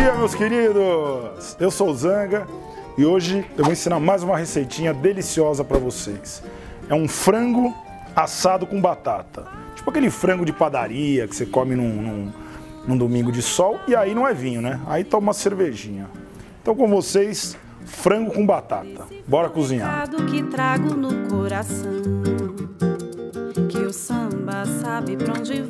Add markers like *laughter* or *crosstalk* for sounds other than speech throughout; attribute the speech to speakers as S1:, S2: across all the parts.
S1: dia, meus queridos! Eu sou o Zanga e hoje eu vou ensinar mais uma receitinha deliciosa para vocês. É um frango assado com batata. Tipo aquele frango de padaria que você come num, num, num domingo de sol e aí não é vinho, né? Aí toma uma cervejinha. Então com vocês, frango com batata. Bora cozinhar.
S2: que trago no coração que o samba sabe pra onde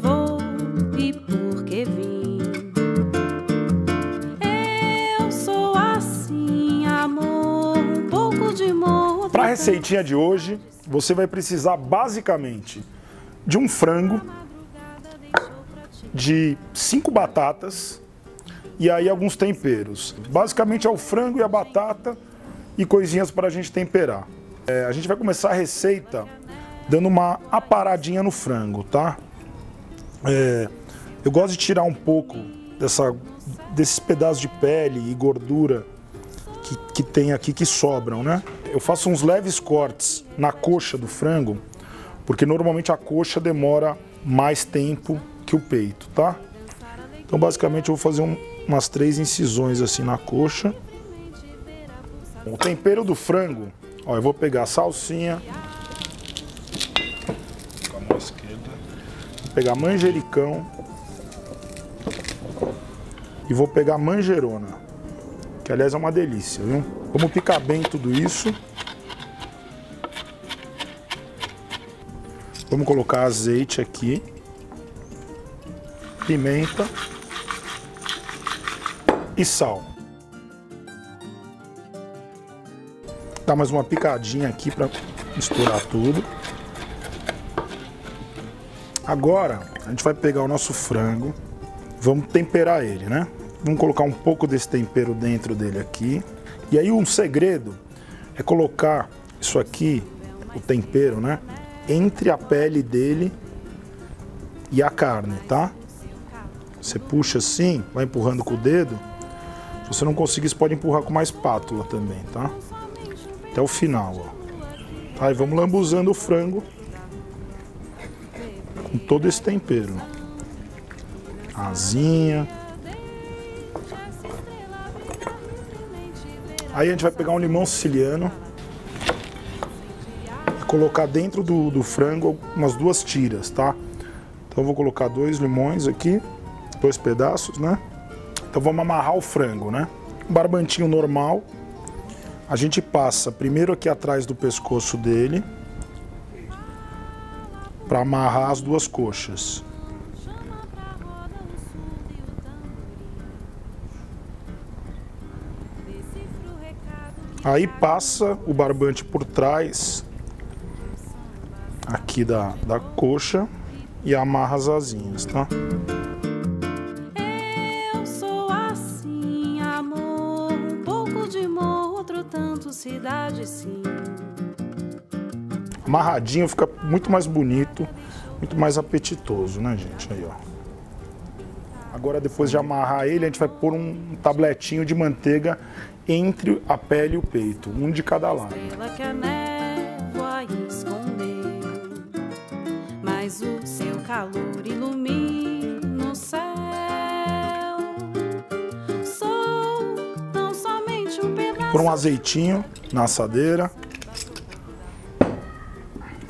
S1: receitinha de hoje, você vai precisar basicamente de um frango, de cinco batatas e aí alguns temperos. Basicamente é o frango e a batata e coisinhas para a gente temperar. É, a gente vai começar a receita dando uma aparadinha no frango, tá? É, eu gosto de tirar um pouco dessa, desses pedaços de pele e gordura que, que tem aqui que sobram, né? Eu faço uns leves cortes na coxa do frango, porque normalmente a coxa demora mais tempo que o peito, tá? Então basicamente eu vou fazer um, umas três incisões assim na coxa. O tempero do frango, ó, eu vou pegar salsinha, com a mão esquerda, vou pegar manjericão e vou pegar manjerona, que aliás é uma delícia, viu? Vamos picar bem tudo isso. Vamos colocar azeite aqui, pimenta e sal. Dá mais uma picadinha aqui para misturar tudo. Agora a gente vai pegar o nosso frango, vamos temperar ele, né? Vamos colocar um pouco desse tempero dentro dele aqui. E aí um segredo é colocar isso aqui, o tempero, né? Entre a pele dele e a carne, tá? Você puxa assim, vai empurrando com o dedo. Se você não conseguir, você pode empurrar com uma espátula também, tá? Até o final, ó. Aí vamos lambuzando o frango com todo esse tempero. Asinha. Aí a gente vai pegar um limão siciliano e colocar dentro do, do frango umas duas tiras, tá? Então eu vou colocar dois limões aqui, dois pedaços, né? Então vamos amarrar o frango, né? Um barbantinho normal. A gente passa primeiro aqui atrás do pescoço dele para amarrar as duas coxas. Aí passa o barbante por trás aqui da, da coxa e amarra as asinhas, tá?
S2: Eu sou assim, amor, um pouco de morro, outro tanto cidade sim.
S1: Amarradinho fica muito mais bonito, muito mais apetitoso, né, gente? Aí, ó. Agora, depois de amarrar ele, a gente vai pôr um tabletinho de manteiga entre a pele e o peito, um de cada lado.
S2: O o somente um
S1: um azeitinho na assadeira,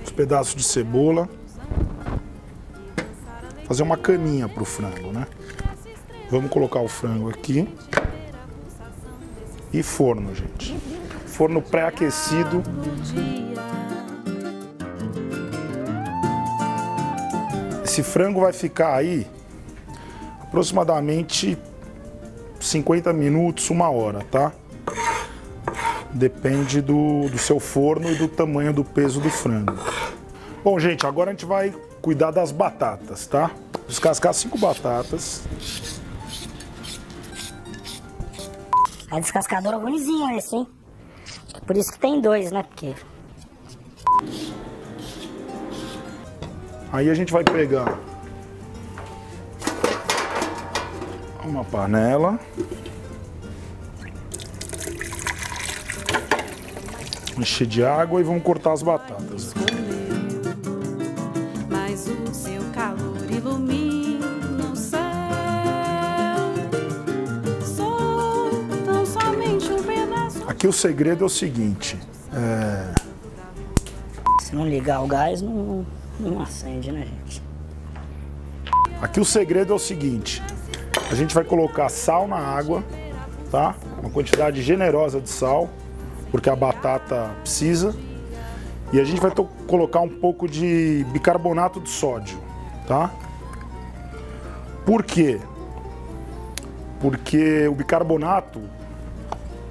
S1: uns pedaços de cebola, fazer uma caminha pro frango, né? Vamos colocar o frango aqui. E forno, gente. Forno pré-aquecido. Esse frango vai ficar aí aproximadamente 50 minutos, uma hora, tá? Depende do, do seu forno e do tamanho do peso do frango. Bom, gente, agora a gente vai cuidar das batatas, tá? Descascar cinco batatas.
S3: É descascador ruimzinho esse, hein? Por isso que tem dois, né? Porque
S1: Aí a gente vai pegar uma panela. Encher de água e vamos cortar as batatas. Aqui o segredo é o seguinte. É...
S3: Se não ligar o gás, não, não acende, né, gente?
S1: Aqui o segredo é o seguinte. A gente vai colocar sal na água, tá? Uma quantidade generosa de sal, porque a batata precisa. E a gente vai colocar um pouco de bicarbonato de sódio, tá? Por quê? Porque o bicarbonato,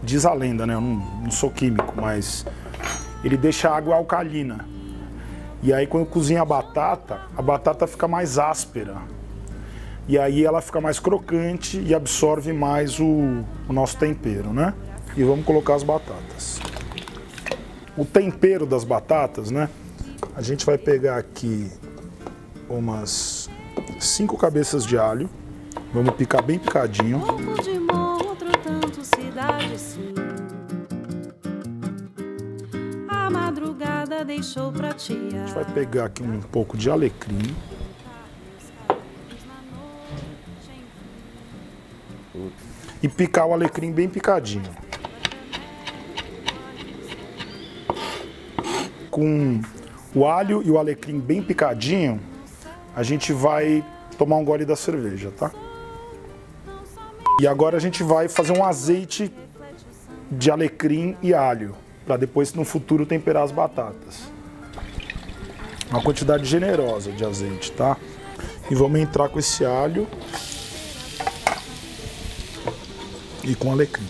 S1: diz a lenda, né? Eu não, não sou químico, mas ele deixa a água alcalina. E aí quando cozinha a batata, a batata fica mais áspera. E aí ela fica mais crocante e absorve mais o, o nosso tempero, né? E vamos colocar as batatas. O tempero das batatas, né? A gente vai pegar aqui umas cinco cabeças de alho. Vamos picar bem picadinho.
S2: A madrugada deixou pra tia.
S1: A gente vai pegar aqui um pouco de alecrim. E picar o alecrim bem picadinho. Com o alho e o alecrim bem picadinho, a gente vai tomar um gole da cerveja, tá? E agora a gente vai fazer um azeite de alecrim e alho, para depois no futuro temperar as batatas. Uma quantidade generosa de azeite, tá? E vamos entrar com esse alho e com alecrim.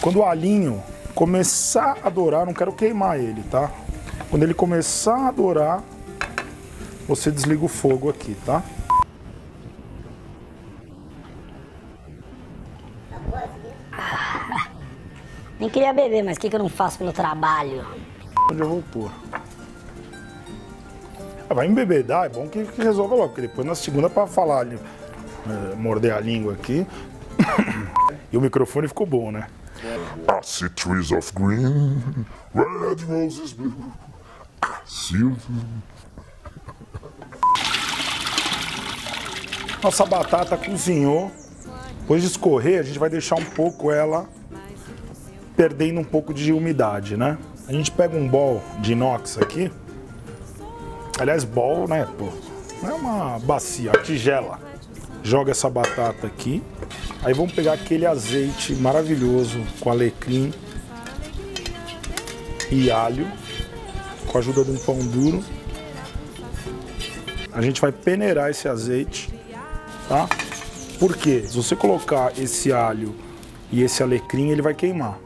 S1: Quando o alinho começar a dourar, não quero queimar ele, tá? Quando ele começar a dourar, você desliga o fogo aqui, tá?
S3: Nem queria beber, mas o que, que eu não faço pelo trabalho?
S1: Onde eu vou pôr? Ah, vai embebedar, é bom que, que resolva logo, porque depois na segunda para falar, ali, é, morder a língua aqui. *coughs* e o microfone ficou bom, né?
S4: I see trees of green, red roses blue. I see.
S1: Nossa batata cozinhou. Depois de escorrer, a gente vai deixar um pouco ela perdendo um pouco de umidade, né? A gente pega um bol de inox aqui. Aliás, bol, né? Pô, não é uma bacia, uma tigela. Joga essa batata aqui. Aí vamos pegar aquele azeite maravilhoso com alecrim e alho, com a ajuda de um pão duro. A gente vai peneirar esse azeite, tá? Porque se você colocar esse alho e esse alecrim, ele vai queimar.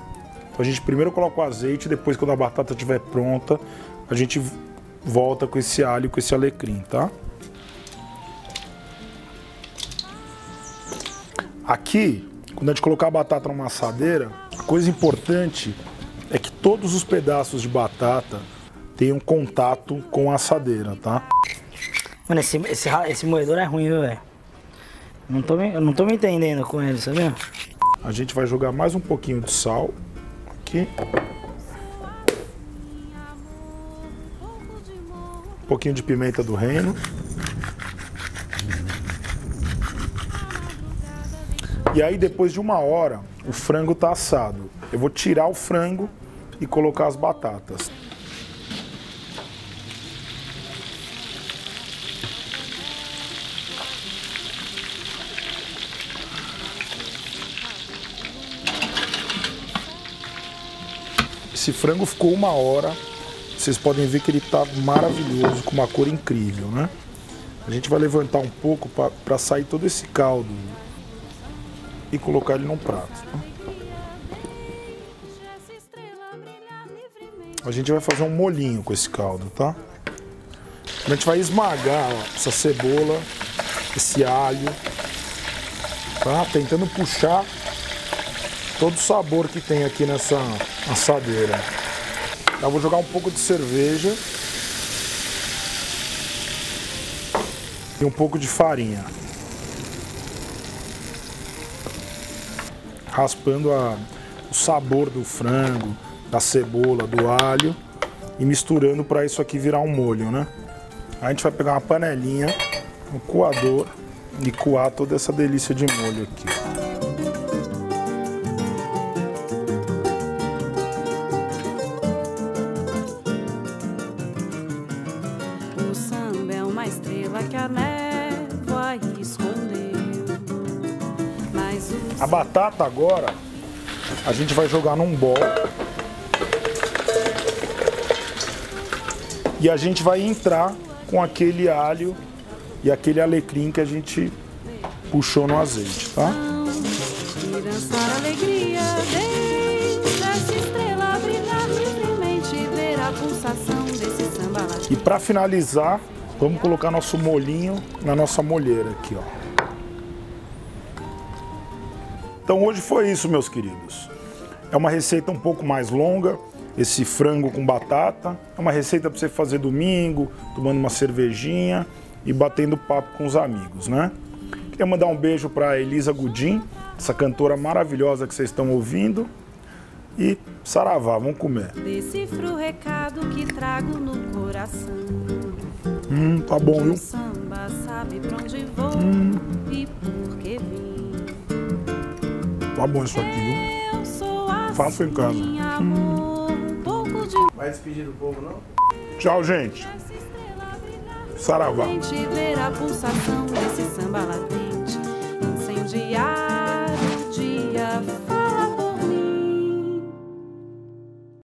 S1: Então a gente primeiro coloca o azeite, depois quando a batata estiver pronta, a gente volta com esse alho, com esse alecrim, tá? Aqui, quando a gente colocar a batata numa assadeira, a coisa importante é que todos os pedaços de batata tenham contato com a assadeira, tá?
S3: Mano, esse, esse, esse moedor é ruim, viu, velho? Não tô, me- eu não tô me entendendo com ele, sabia?
S1: A gente vai jogar mais um pouquinho de sal aqui. Um pouquinho de pimenta do reino. E aí depois de uma hora, o frango tá assado. Eu vou tirar o frango e colocar as batatas. Esse frango ficou uma hora. Vocês podem ver que ele tá maravilhoso, com uma cor incrível, né? A gente vai levantar um pouco para sair todo esse caldo e colocar ele num prato. tá? A gente vai fazer um molinho com esse caldo, tá? A gente vai esmagar essa cebola, esse alho, tá? Tentando puxar todo o sabor que tem aqui nessa assadeira. Eu vou jogar um pouco de cerveja e um pouco de farinha. Raspando a- o sabor do frango, da cebola, do alho e misturando para isso aqui virar um molho, né? A gente vai pegar uma panelinha, um coador e coar toda essa delícia de molho aqui.
S2: O samba é uma estrela que a névoa escondeu. Mas
S1: A batata agora a gente vai jogar num bol. E a gente vai entrar com aquele alho e aquele alecrim que a gente puxou no azeite, tá?
S2: pulsação.
S1: E para finalizar, vamos colocar nosso molhinho na nossa molheira aqui, ó. Então hoje foi isso, meus queridos. É uma receita um pouco mais longa, esse frango com batata. É uma receita para você fazer domingo, tomando uma cervejinha e batendo papo com os amigos, né? Queria mandar um beijo para Elisa Gudim, essa cantora maravilhosa que vocês estão ouvindo. E saravá, vamos comer.
S2: Decifro o recado que trago no coração.
S1: Hum, tá bom,
S2: O
S1: viu?
S2: samba sabe pra onde vou e por que vim.
S1: Tá bom isso aqui, viu?
S2: Eu sou assim,
S1: Faço em casa.
S2: amor, um pouco de
S5: Vai despedir do povo, não?
S1: Tchau, gente. Saravá.
S2: Ver a pulsação desse samba latente, incendiar o dia